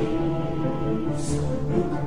Oh,